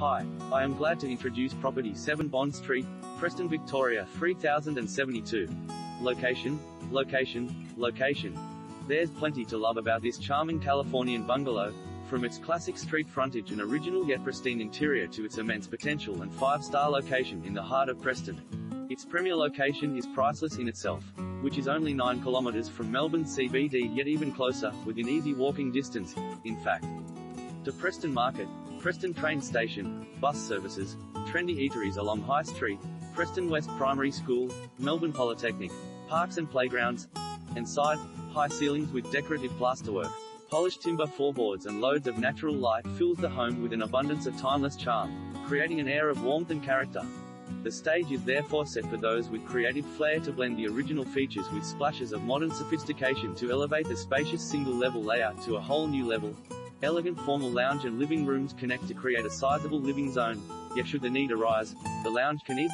Hi, I am glad to introduce property 7 Bond Street, Preston, Victoria 3072. Location, location, location. There's plenty to love about this charming Californian bungalow, from its classic street frontage and original yet pristine interior to its immense potential and five-star location in the heart of Preston. Its premier location is priceless in itself, which is only 9 kilometers from Melbourne CBD yet even closer, within easy walking distance, in fact. To Preston Market, Preston Train Station, bus services, trendy eateries along High Street, Preston West Primary School, Melbourne Polytechnic, parks and playgrounds, and side, high ceilings with decorative plasterwork, polished timber floorboards and loads of natural light fills the home with an abundance of timeless charm, creating an air of warmth and character. The stage is therefore set for those with creative flair to blend the original features with splashes of modern sophistication to elevate the spacious single-level layout to a whole new level. Elegant formal lounge and living rooms connect to create a sizable living zone, yet should the need arise, the lounge can easily